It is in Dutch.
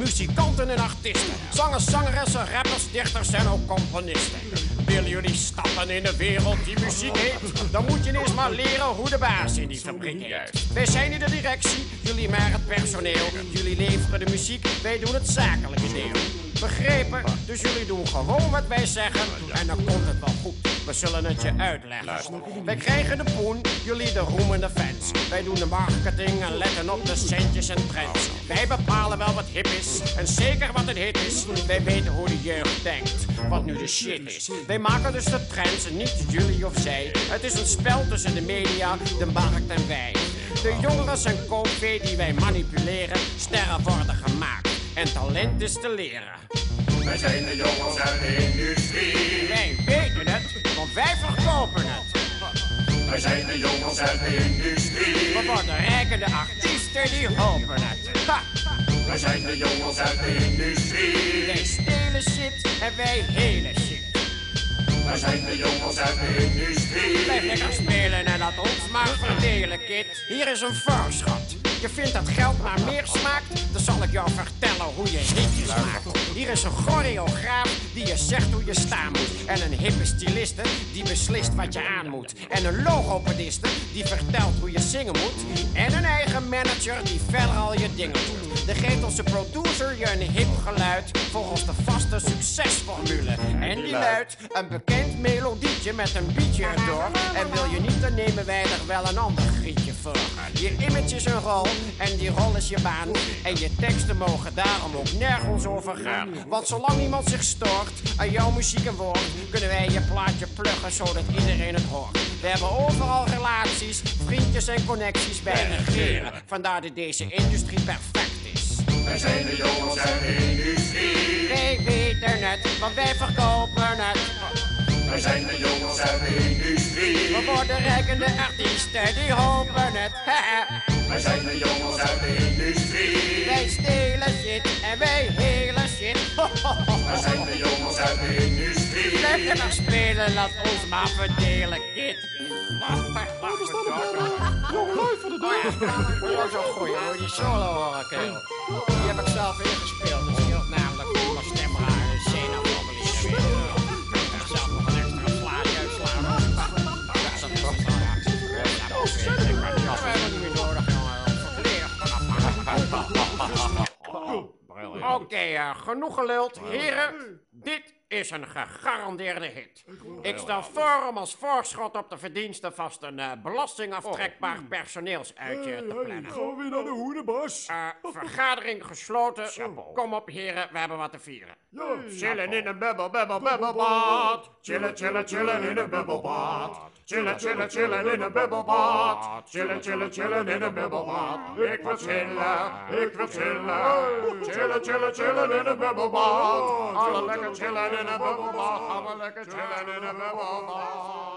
Muzikanten en artiesten, zangers, zangeressen, rappers, dichters en ook componisten. Willen jullie stappen in de wereld die muziek heet? Dan moet je eerst maar leren hoe de baas in die fabriek heet. Wij zijn in de directie, jullie maar het personeel. Jullie leveren de muziek, wij doen het zakelijke deel. Begrepen? Dus jullie doen gewoon wat wij zeggen en dan komt het wel goed. We zullen het je uitleggen. Wij krijgen de poen, jullie de roemende fans. Wij doen de marketing en letten op de centjes en trends. Wij bepalen wel wat hip is en zeker wat een hit is. Wij weten hoe de jeugd denkt, wat nu de shit is. Wij maken dus de trends en niet jullie of zij. Het is een spel tussen de media, de markt en wij. De jongeren zijn koopvee die wij manipuleren. Sterren worden gemaakt en talent is te leren. Wij zijn de jongens uit de industrie. Wij weten het, want wij verkopen het. Wij zijn de jongens uit de industrie. We worden rijkende artiesten die hopen het. Ha! Wij zijn de jongens uit de industrie. Wij stelen shit en wij helen shit. Wij zijn de jongens uit de industrie. Blijf lekker spelen en laat ons maar verdelen, kid. Hier is een voorschot. Je vindt dat geld maar meer is een choreograaf die je zegt hoe je staan moet. En een hippe styliste die beslist wat je aan moet. En een logopediste die vertelt hoe je zingen moet. En een eigen manager die verder al je dingen doet. De geeft onze producer je een hip geluid volgens de vaste succesformule. En die luidt een bekend melodietje met een beatje erdoor. En wil je niet, dan nemen wij er wel een ander grietje Je image is een rol en die rol is je baan. En je teksten mogen daarom ook nergens over gaan. Want zolang niemand zich stoort aan jouw muziek en woord, kunnen wij je plaatje pluggen zodat iedereen het hoort. We hebben overal relaties, vriendjes en connecties bij regeren. Vandaar dat deze industrie perfect is. Wij zijn de jongens uit de industrie. Wij weten het, want wij verkopen het. Wij zijn de jongens uit de industrie. We worden rijkende artiesten, die hopen het. Wij zijn de jongens uit de industrie. Wij stelen shit en wij helen shit. Wij zijn de jongens uit de industrie. Blijf je nog spelen, laat ons maar verdelen, kid. Jongen, live voor de dag. Dat is wel goed, hoor. Die solo horen, kerel. Die heb ik zelf ingespeeld. Oké, eh, genoeg geluld. Heren, dit is een gegarandeerde hit. Ik stel voor om als voorschot op de verdiensten vast een eh, belastingaftrekbaar personeelsuitje te plannen. Gaan we weer naar de hoedenbas? Eh, vergadering gesloten. Kom op, heren, we hebben wat te vieren. Chillen in een bubbel, bubbel, bubbelbad. Chillen, chillen, chillen in een bubbelbad. Chillen, chillen, chillen in een bubbelbad. Chillen, chillen, chillen in een bubbelbad. Ik wil chillen, ik wil chillen. Chillen, chillen, chillen in een bubbelbad. Alle lekker chillen in een bubbelbad. Alle lekker chillen in een bubbelbad.